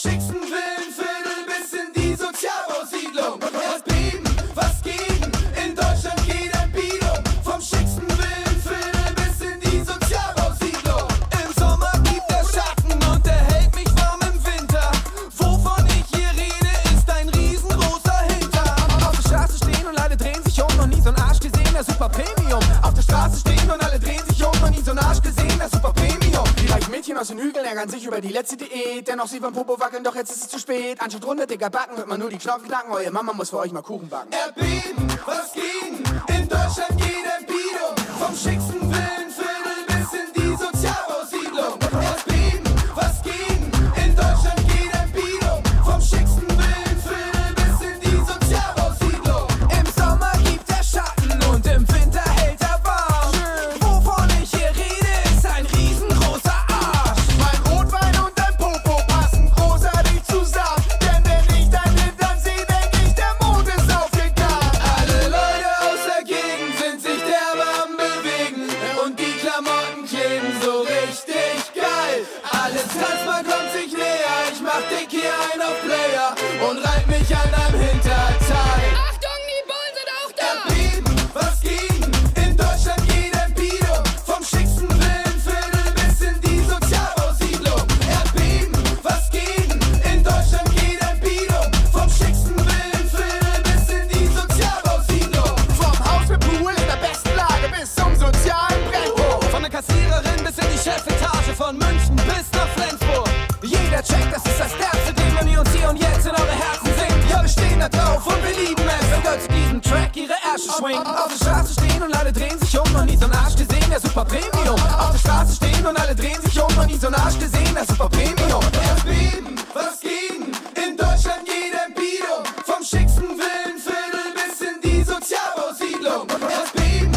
six aus den Hügeln ärgern sich über die letzte Diät. Dennoch sie beim Popo wackeln, doch jetzt ist es zu spät. Anstatt runter, dicker Backen, hört man nur die Knopf knacken. Eure Mama muss für euch mal Kuchen backen. Erbeben, was ging? In Deutschland hier ein auf Player und reib mich an deinem Hinterteil. Achtung, die Bullen sind auch da! Erbeben, was ging? In Deutschland geht Empidum. Vom schicksten Villenviertel bis in die Sozialbausiedlung. Erbeben, was ging? In Deutschland geht Empidum. Vom schicksten Villenviertel bis in die Sozialbausiedlung. Vom Haus mit Pool in der besten Lage bis zum sozialen Brennpunkt. Von der Kassiererin bis in die Chefetage, von München bis nach Flensburg jeder checkt, das ist das Erste, zu dem man uns hier und jetzt in eure Herzen singt. Ja, wir stehen da drauf und wir lieben es, wenn Girls zu diesem Track ihre Asche schwingen. Auf der Straße stehen und alle drehen sich um, noch nie so'n Arsch gesehen, der super Premium. Auf der Straße stehen und alle drehen sich um, noch nie so'n Arsch gesehen, der super Premium. Erst beben, was gegen, in Deutschland jede Empfehlung, vom schicksten Willenviertel bis in die Sozialbausiedlung. Erst beben,